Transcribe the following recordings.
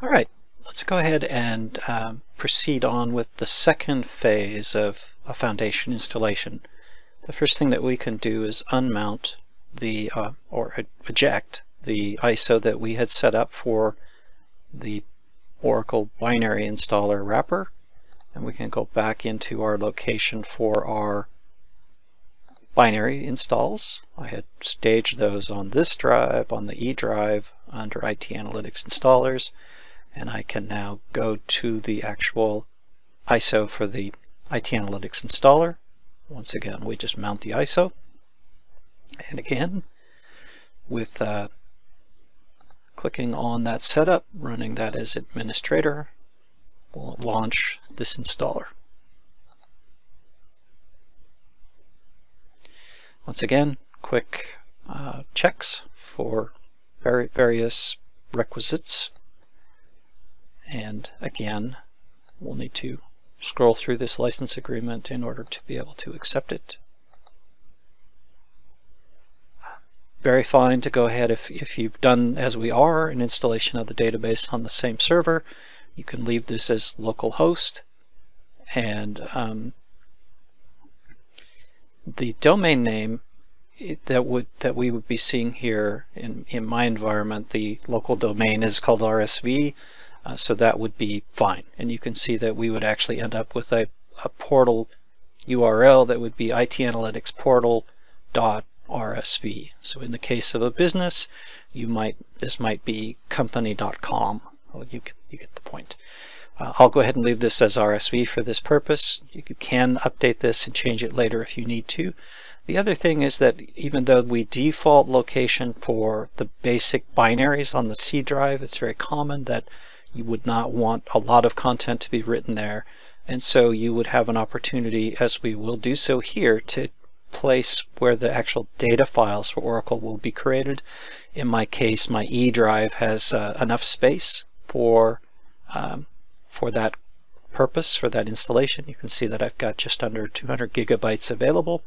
All right, let's go ahead and um, proceed on with the second phase of a foundation installation. The first thing that we can do is unmount the, uh, or eject the ISO that we had set up for the Oracle binary installer wrapper. And we can go back into our location for our binary installs. I had staged those on this drive, on the E drive, under IT Analytics Installers, and I can now go to the actual ISO for the IT Analytics installer. Once again, we just mount the ISO. And again, with uh, clicking on that setup, running that as administrator, we'll launch this installer. Once again, quick uh, checks for various requisites. And again, we'll need to scroll through this license agreement in order to be able to accept it. Very fine to go ahead if, if you've done, as we are, an installation of the database on the same server. You can leave this as localhost and um, the domain name that would that we would be seeing here in in my environment the local domain is called RSV uh, so that would be fine and you can see that we would actually end up with a, a portal URL that would be itanalyticsportal.rsv so in the case of a business you might this might be company.com well, you get you get the point uh, I'll go ahead and leave this as RSV for this purpose. You can update this and change it later if you need to. The other thing is that even though we default location for the basic binaries on the C drive, it's very common that you would not want a lot of content to be written there. And so you would have an opportunity, as we will do so here, to place where the actual data files for Oracle will be created. In my case, my E drive has uh, enough space for um, for that purpose, for that installation. You can see that I've got just under 200 gigabytes available.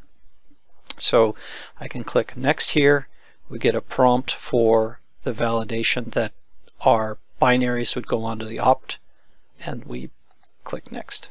So I can click next here. We get a prompt for the validation that our binaries would go onto the opt and we click next.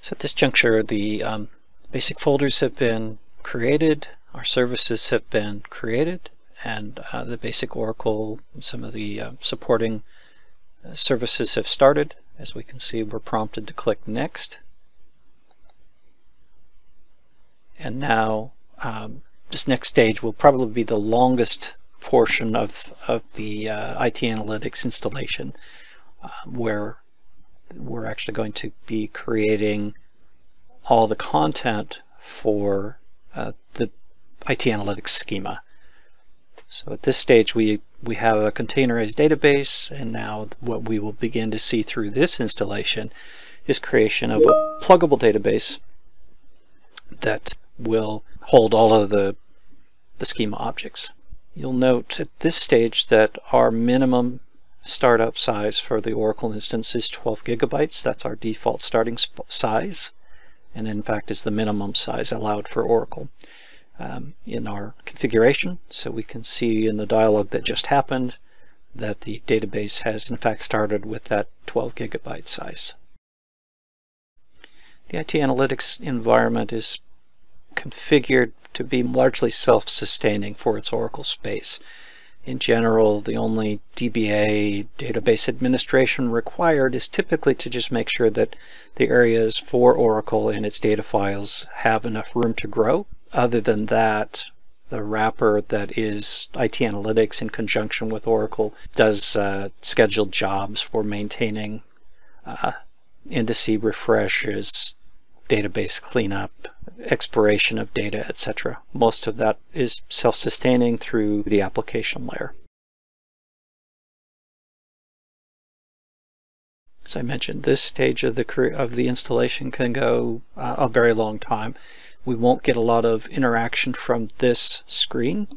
So at this juncture, the um, basic folders have been created, our services have been created, and uh, the basic Oracle and some of the uh, supporting services have started. As we can see, we're prompted to click Next. And now um, this next stage will probably be the longest portion of, of the uh, IT Analytics installation, uh, where we're actually going to be creating all the content for uh, the IT analytics schema. So at this stage we we have a containerized database and now what we will begin to see through this installation is creation of a pluggable database that will hold all of the the schema objects. You'll note at this stage that our minimum startup size for the Oracle instance is 12 gigabytes. That's our default starting size, and in fact is the minimum size allowed for Oracle um, in our configuration. So we can see in the dialog that just happened that the database has in fact started with that 12 gigabyte size. The IT analytics environment is configured to be largely self-sustaining for its Oracle space in general, the only DBA database administration required is typically to just make sure that the areas for Oracle and its data files have enough room to grow. Other than that, the wrapper that is IT Analytics in conjunction with Oracle does uh, scheduled jobs for maintaining uh, indice refreshes, database cleanup, expiration of data, etc. Most of that is self-sustaining through the application layer. As I mentioned, this stage of the of the installation can go uh, a very long time. We won't get a lot of interaction from this screen.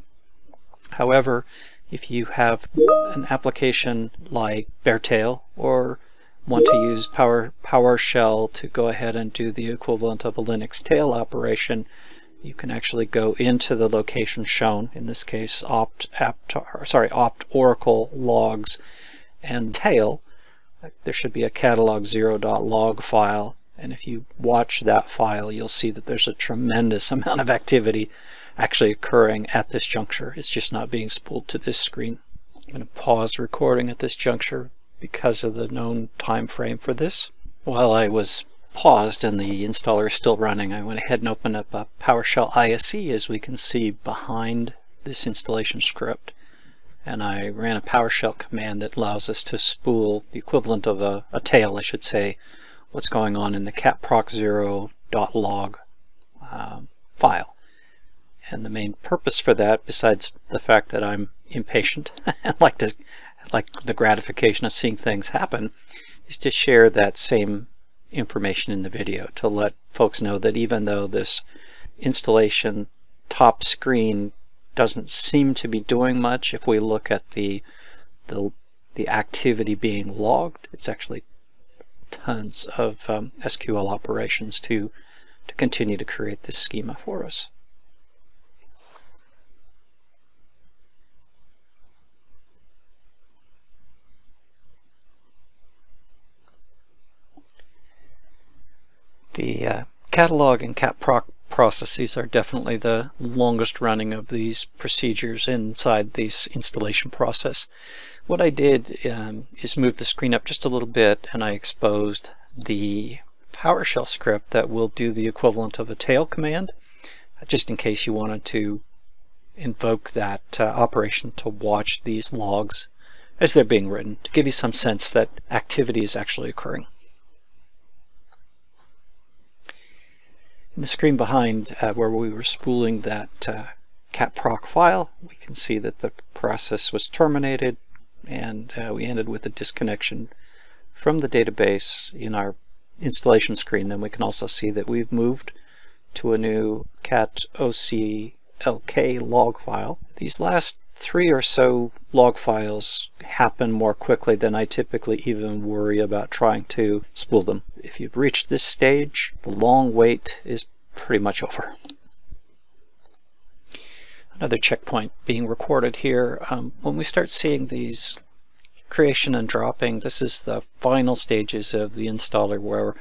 However, if you have an application like BareTail or want to use Power PowerShell to go ahead and do the equivalent of a Linux tail operation, you can actually go into the location shown, in this case opt, apt, sorry, opt oracle logs and tail. There should be a catalog0.log file, and if you watch that file, you'll see that there's a tremendous amount of activity actually occurring at this juncture. It's just not being spooled to this screen. I'm going to pause recording at this juncture because of the known time frame for this. While I was paused and the installer is still running, I went ahead and opened up a PowerShell ISE as we can see behind this installation script. And I ran a PowerShell command that allows us to spool the equivalent of a, a tail, I should say, what's going on in the catproc0.log um, file. And the main purpose for that, besides the fact that I'm impatient and like to like the gratification of seeing things happen, is to share that same information in the video to let folks know that even though this installation top screen doesn't seem to be doing much, if we look at the the, the activity being logged, it's actually tons of um, SQL operations to to continue to create this schema for us. The uh, catalog and catproc processes are definitely the longest running of these procedures inside this installation process. What I did um, is move the screen up just a little bit and I exposed the PowerShell script that will do the equivalent of a tail command just in case you wanted to invoke that uh, operation to watch these logs as they're being written to give you some sense that activity is actually occurring. In the screen behind uh, where we were spooling that uh, catproc file, we can see that the process was terminated and uh, we ended with a disconnection from the database in our installation screen. Then we can also see that we've moved to a new cat oclk log file. These last three or so log files happen more quickly than I typically even worry about trying to spool them. If you've reached this stage, the long wait is pretty much over. Another checkpoint being recorded here. Um, when we start seeing these creation and dropping, this is the final stages of the installer where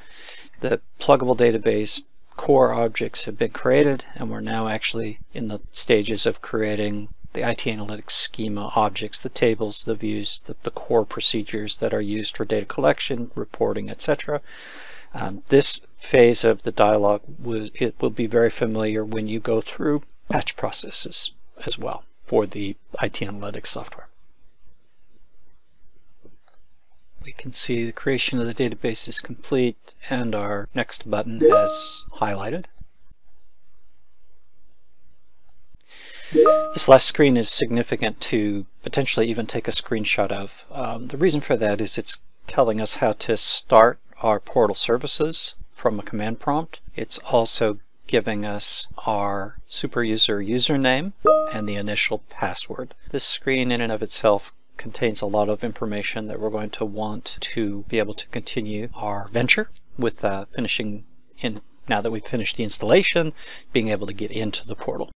the pluggable database core objects have been created and we're now actually in the stages of creating the IT analytics schema objects, the tables, the views, the, the core procedures that are used for data collection, reporting, etc. Um, this phase of the dialog was, it will be very familiar when you go through batch processes as well for the IT analytics software. We can see the creation of the database is complete and our next button is highlighted. This last screen is significant to potentially even take a screenshot of. Um, the reason for that is it's telling us how to start our portal services from a command prompt. It's also giving us our super user username and the initial password. This screen in and of itself contains a lot of information that we're going to want to be able to continue our venture with uh, finishing in now that we've finished the installation, being able to get into the portal.